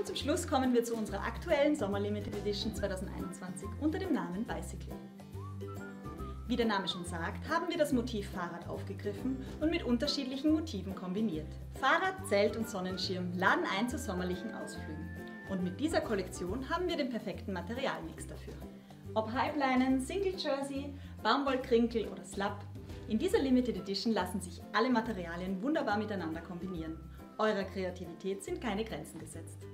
Und zum Schluss kommen wir zu unserer aktuellen Sommer Limited Edition 2021 unter dem Namen Bicycle. Wie der Name schon sagt, haben wir das Motiv Fahrrad aufgegriffen und mit unterschiedlichen Motiven kombiniert. Fahrrad, Zelt und Sonnenschirm laden ein zu sommerlichen Ausflügen. Und mit dieser Kollektion haben wir den perfekten Materialmix dafür. Ob Halbleinen, Single Jersey, Baumwollkrinkel oder Slap, in dieser Limited Edition lassen sich alle Materialien wunderbar miteinander kombinieren. Eurer Kreativität sind keine Grenzen gesetzt.